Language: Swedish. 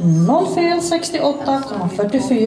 0 fel 68,44